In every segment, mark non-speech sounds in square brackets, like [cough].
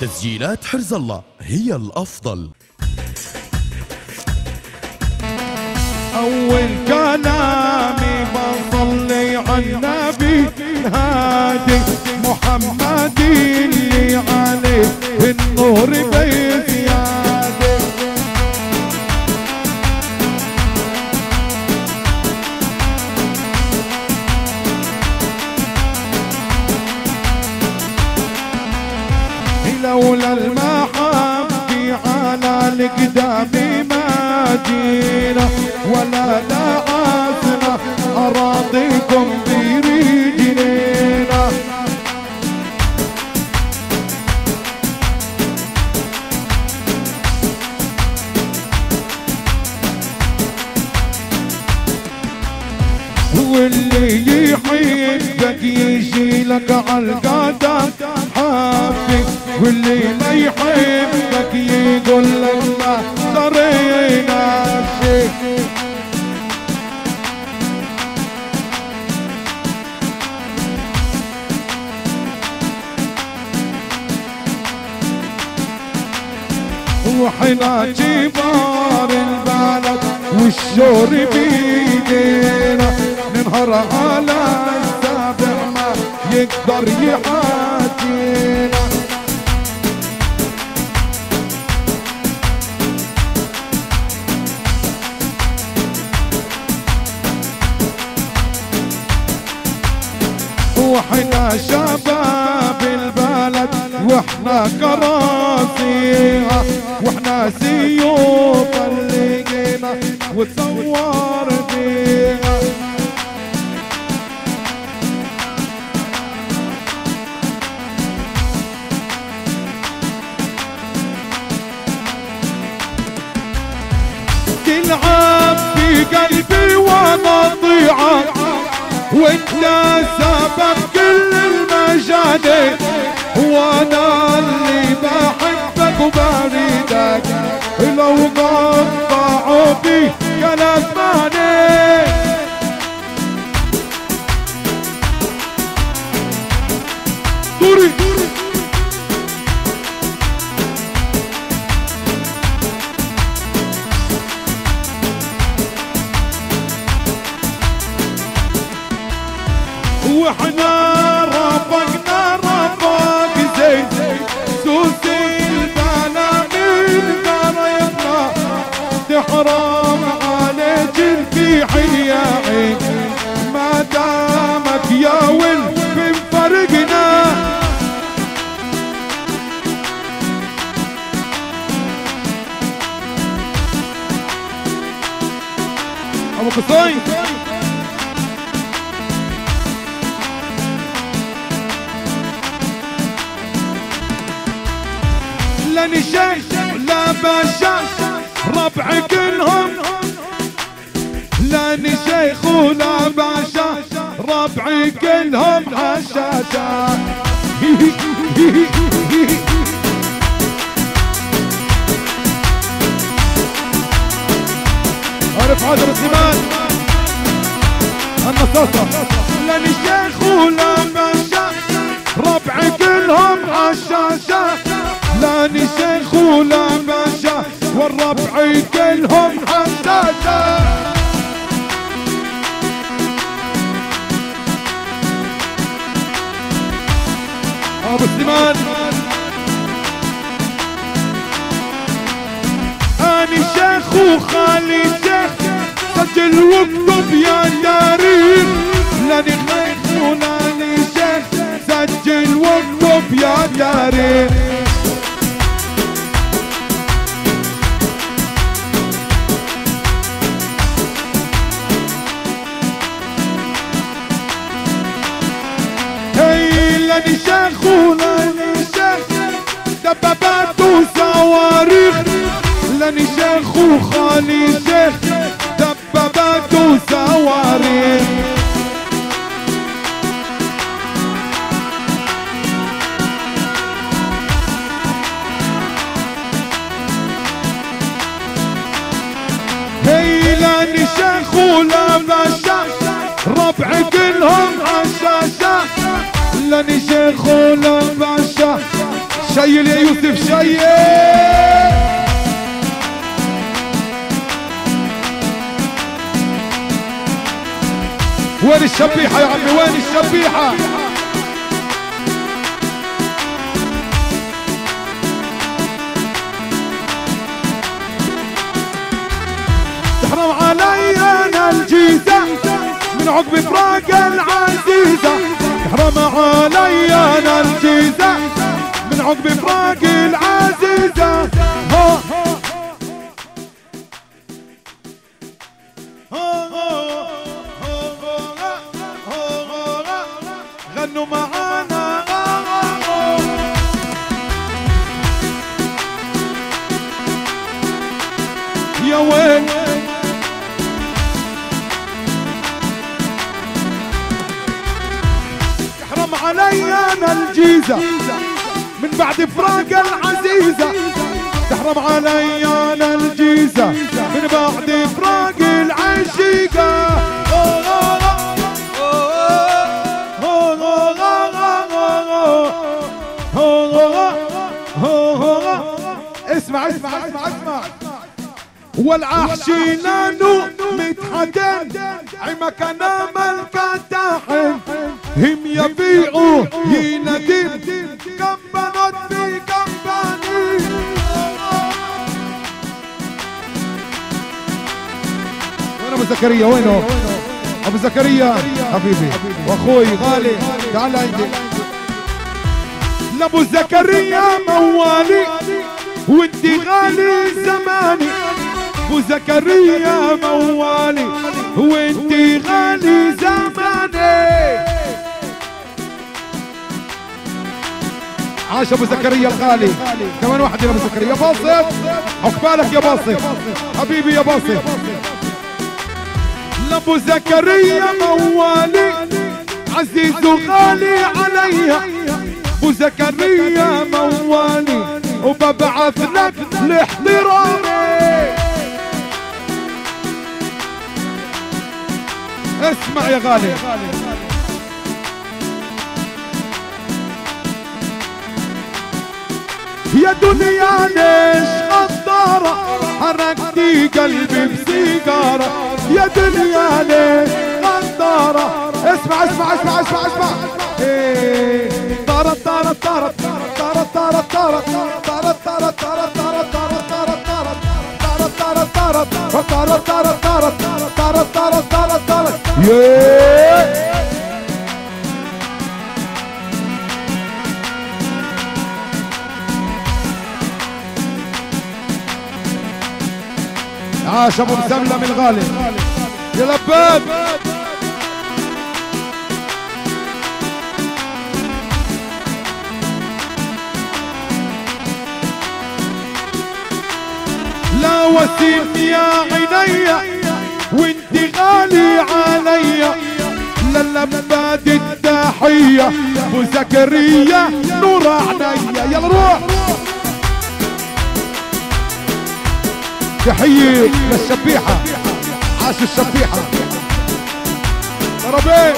تسجيلات حرز الله هي الأفضل. أول كلامي بصلي على النبي الهادي على القدام ما جينا ولا دعسنا أراضيكم برجلينا واللي يحبك يجي لك عالقدم حبي واللي ما يحبك يقول لك ما درينا شيء. وحنا جبار البلد والشور بيدينا ننهر على السابع ما يقدر يحاكينا. وإحنا شباب البلد وإحنا كراسيها وإحنا سيوف اللي جينا وتصور بيها تلعب في قلبي وأنا ضيعه وانت سبب لو قطعوا بي قصيم لا نشاش لا باشا. ربع كلهم لا نشيخ ولا باشا. ربع كلهم حشاشات [laughs] عرف عادل سليمان النصاصة لا نشيخ ولا باشا ربع كلهم حشاشة لا نشيخ ولا باشا والربع كلهم حشاشة أبو سليمان اني شيخ وخالي واكتب يا تاريخ لاني خيخ ولاني شيخ سجل واكتب يا تاريخ هي لاني شيخ ولاني شيخ دبابات وصواريخ لاني شيخ وخالي شيخ شبك هي هيلا شيخ ولا نشخ ربعي كلهم عشاشة. لا شيخ ولا نشخ شيل يا يوسف شيل. وين الشبيحة يا عمي؟ وين الشبيحة؟ تحرم علي أنا الجيزة من عقب فراق العزيزة. تحرم علي أنا الجيزة من عقب فراق العزيزة. ها. أنا الجيزة. من بعد فراق العزيزة. تحرم عليانا الجيزة. من بعد فراق العشيقة. اسمع اسمع اسمع اسمع. والعحشينا نو متحدد عمك أنا ملكتاحن هم يبيعوا يندم كمبنات في كمباني وين ابو زكريا وينه ابو زكريا حبيبي واخوي غالي تعال عندي لابو زكريا موالي وانتي غالي زماني ابو زكريا موالي وانتي غالي زماني. عاش أبو زكريا الغالي. كمان واحد يا أبو زكريا. باصف عقبالك يا باصف حبيبي يا باصف لأبو زكريا موالي عزيز وغالي عليا أبو زكريا موالي وببعث لك لاحترامي اسمع يا غالي. يا دنيا ليش غدارة؟ حركتي قلبي بسيجارة. يا دنيا ليش غدارة؟ اسمع اسمع اسمع اسمع اسمع. إيه. طارت طارت. طارت طارت طارت طارت طارت طارت. طارت طارت طارت. طارت طارت طارت طارت. عاش أبو مسلم الغالي. يا لباب لا وسيم يا عيني وانت غالي عليا للباد التحية أبو زكريا نور عينيا يلا روح. تحية للشبيحة عاش الشبيحة ضربين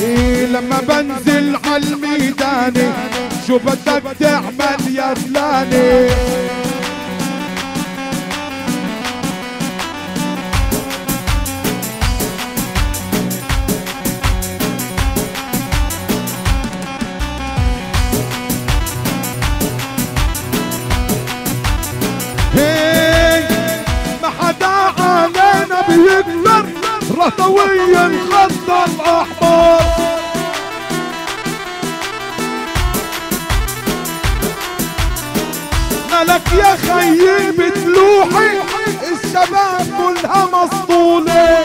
إيه لما بنزل على الميدان شو بدك تعمل يا فلاني علينا بيقدر رهطويا خط الاحمر مالك يا خيي بتلوحي الشباب كلها مسطولة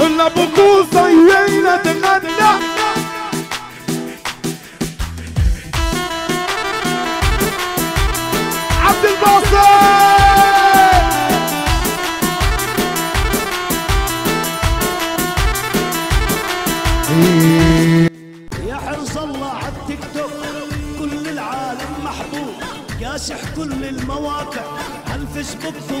قلنا بكو زينا تغنى Let's.